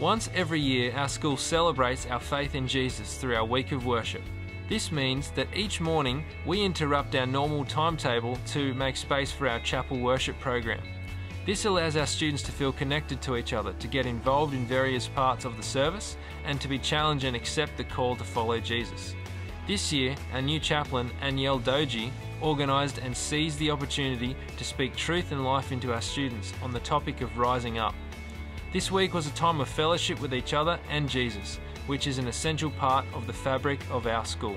Once every year, our school celebrates our faith in Jesus through our week of worship. This means that each morning we interrupt our normal timetable to make space for our chapel worship program. This allows our students to feel connected to each other, to get involved in various parts of the service, and to be challenged and accept the call to follow Jesus. This year, our new chaplain, Aniel Doji, organised and seized the opportunity to speak truth and life into our students on the topic of rising up. This week was a time of fellowship with each other and Jesus, which is an essential part of the fabric of our school.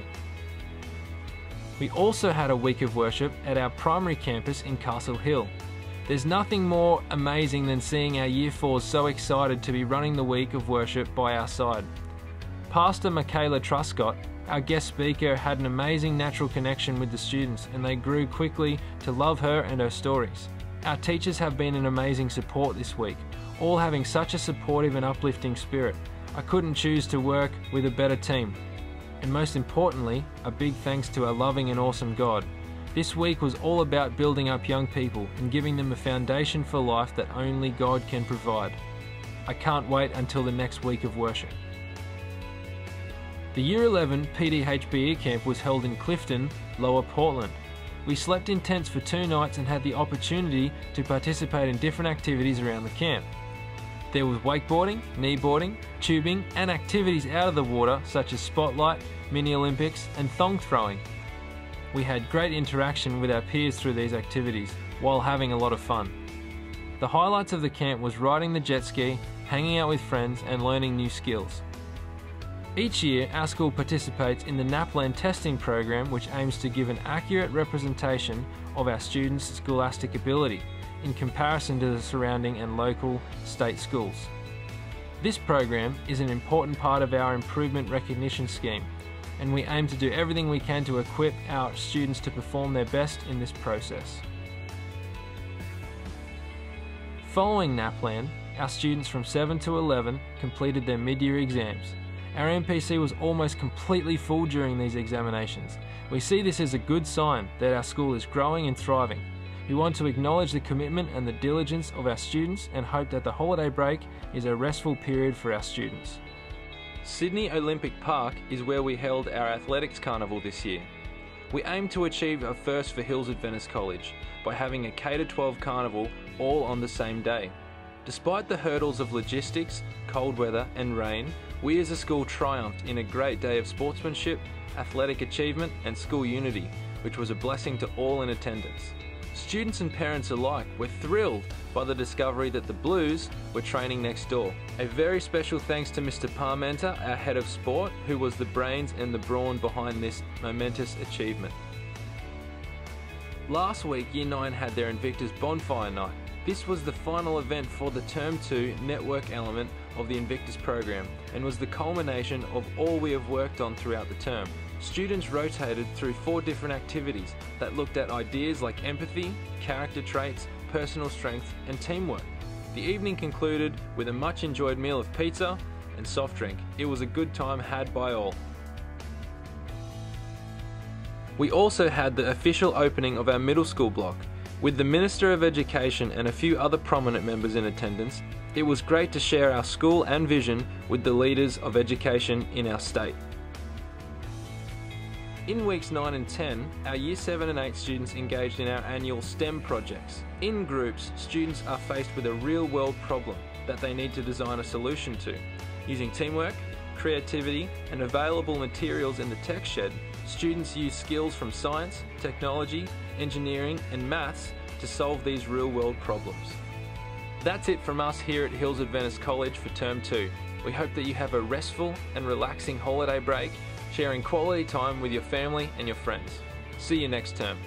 We also had a week of worship at our primary campus in Castle Hill. There's nothing more amazing than seeing our Year 4s so excited to be running the week of worship by our side. Pastor Michaela Truscott, our guest speaker, had an amazing natural connection with the students and they grew quickly to love her and her stories. Our teachers have been an amazing support this week, all having such a supportive and uplifting spirit. I couldn't choose to work with a better team. And most importantly, a big thanks to our loving and awesome God this week was all about building up young people and giving them a foundation for life that only God can provide. I can't wait until the next week of worship. The Year 11 PDHPE camp was held in Clifton, Lower Portland. We slept in tents for two nights and had the opportunity to participate in different activities around the camp. There was wakeboarding, kneeboarding, tubing, and activities out of the water such as spotlight, mini Olympics, and thong throwing. We had great interaction with our peers through these activities while having a lot of fun. The highlights of the camp was riding the jet ski, hanging out with friends and learning new skills. Each year, our school participates in the NAPLAN testing program which aims to give an accurate representation of our students' scholastic ability in comparison to the surrounding and local state schools. This program is an important part of our improvement recognition scheme and we aim to do everything we can to equip our students to perform their best in this process. Following NAPLAN, our students from 7 to 11 completed their mid-year exams. Our MPC was almost completely full during these examinations. We see this as a good sign that our school is growing and thriving. We want to acknowledge the commitment and the diligence of our students and hope that the holiday break is a restful period for our students. Sydney Olympic Park is where we held our athletics carnival this year. We aim to achieve a first for Hills Adventist College by having a K-12 carnival all on the same day. Despite the hurdles of logistics, cold weather and rain, we as a school triumphed in a great day of sportsmanship, athletic achievement and school unity, which was a blessing to all in attendance. Students and parents alike were thrilled by the discovery that the Blues were training next door. A very special thanks to Mr. Parmenter, our head of sport, who was the brains and the brawn behind this momentous achievement. Last week, Year 9 had their Invictus Bonfire Night. This was the final event for the Term 2 network element of the Invictus program and was the culmination of all we have worked on throughout the term. Students rotated through four different activities that looked at ideas like empathy, character traits, personal strength, and teamwork. The evening concluded with a much enjoyed meal of pizza and soft drink. It was a good time had by all. We also had the official opening of our middle school block. With the Minister of Education and a few other prominent members in attendance, it was great to share our school and vision with the leaders of education in our state. In weeks 9 and 10, our Year 7 and 8 students engaged in our annual STEM projects. In groups, students are faced with a real world problem that they need to design a solution to. Using teamwork, creativity, and available materials in the tech shed, students use skills from science, technology, engineering, and maths to solve these real world problems. That's it from us here at Hills Adventist College for Term 2. We hope that you have a restful and relaxing holiday break sharing quality time with your family and your friends. See you next term.